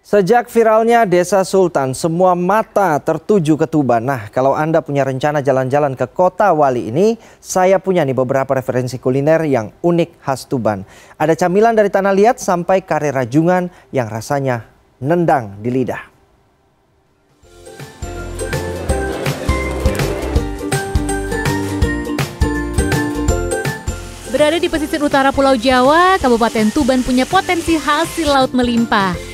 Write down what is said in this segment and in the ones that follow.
Sejak viralnya Desa Sultan, semua mata tertuju ke Tuban. Nah, kalau Anda punya rencana jalan-jalan ke kota Wali ini, saya punya nih beberapa referensi kuliner yang unik khas Tuban. Ada camilan dari tanah liat sampai kare rajungan yang rasanya nendang di lidah. Berada di pesisir utara Pulau Jawa, Kabupaten Tuban punya potensi hasil laut melimpah.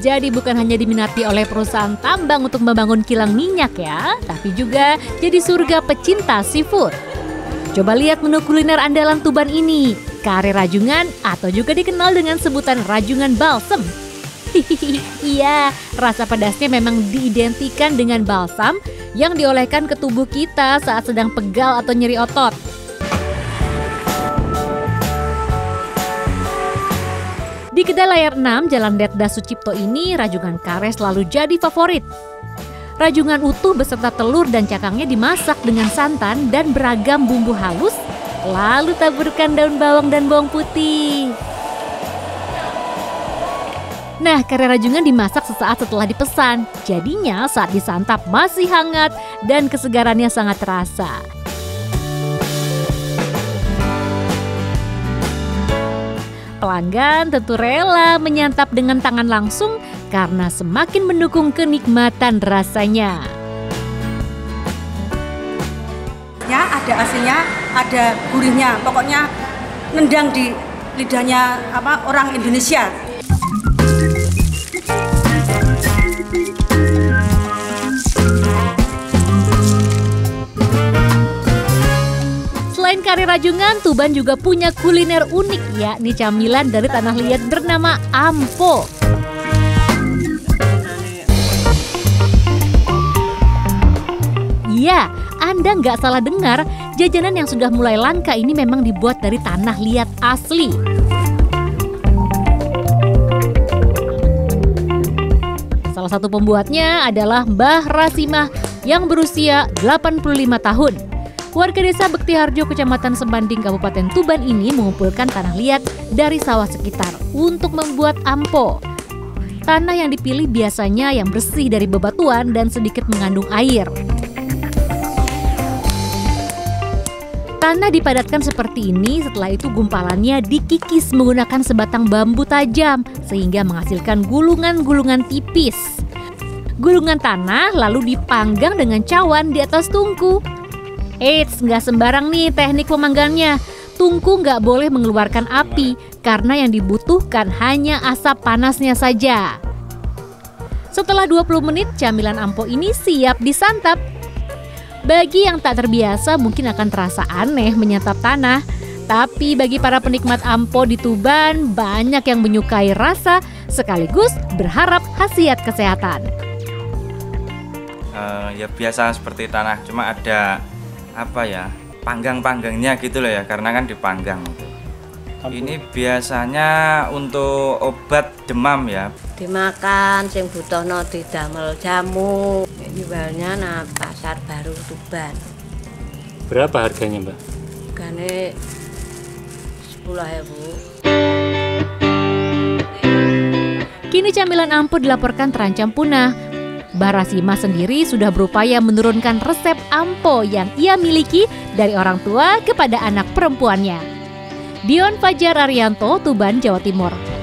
Jadi bukan hanya diminati oleh perusahaan tambang untuk membangun kilang minyak ya, tapi juga jadi surga pecinta seafood. Coba lihat menu kuliner andalan Tuban ini, kare rajungan atau juga dikenal dengan sebutan rajungan balsem. iya, rasa pedasnya memang diidentikan dengan balsam yang diolehkan ke tubuh kita saat sedang pegal atau nyeri otot. Di kedai layar 6 Jalan Detda Sucipto ini, rajungan kare selalu jadi favorit. Rajungan utuh beserta telur dan cakangnya dimasak dengan santan dan beragam bumbu halus, lalu taburkan daun bawang dan bawang putih. Nah, kare rajungan dimasak sesaat setelah dipesan. Jadinya saat disantap masih hangat dan kesegarannya sangat terasa. Pelanggan tentu rela menyantap dengan tangan langsung karena semakin mendukung kenikmatan rasanya. Ya, ada asinnya, ada gurihnya. Pokoknya nendang di lidahnya apa orang Indonesia. Selain kari rajungan, Tuban juga punya kuliner unik yakni camilan dari tanah liat bernama ampo. Iya, Anda nggak salah dengar, jajanan yang sudah mulai langka ini memang dibuat dari tanah liat asli. Salah satu pembuatnya adalah Mbah Rasimah yang berusia 85 tahun. Warga desa Bekti Harjo, Kecamatan Sembanding, Kabupaten Tuban ini mengumpulkan tanah liat dari sawah sekitar untuk membuat ampo. Tanah yang dipilih biasanya yang bersih dari bebatuan dan sedikit mengandung air. Tanah dipadatkan seperti ini, setelah itu gumpalannya dikikis menggunakan sebatang bambu tajam sehingga menghasilkan gulungan-gulungan tipis. Gulungan tanah lalu dipanggang dengan cawan di atas tungku. Eits, nggak sembarang nih teknik pemanggannya. Tungku nggak boleh mengeluarkan api karena yang dibutuhkan hanya asap panasnya saja. Setelah 20 menit, camilan ampo ini siap disantap. Bagi yang tak terbiasa mungkin akan terasa aneh menyantap tanah, tapi bagi para penikmat ampo di Tuban banyak yang menyukai rasa sekaligus berharap khasiat kesehatan. Uh, ya biasa seperti tanah, cuma ada apa ya panggang-panggangnya gitu loh ya karena kan dipanggang gitu. Ini biasanya untuk obat demam ya. Dimakan sing butuhno didamel jamu. Jualnya nah pasar baru Tuban. Berapa harganya, Mbak? Harganya 10 bu. Kini camilan ampuh dilaporkan terancam punah Barasima sendiri sudah berupaya menurunkan resep ampo yang ia miliki dari orang tua kepada anak perempuannya. Dion Fajar Arianto, Tuban, Jawa Timur.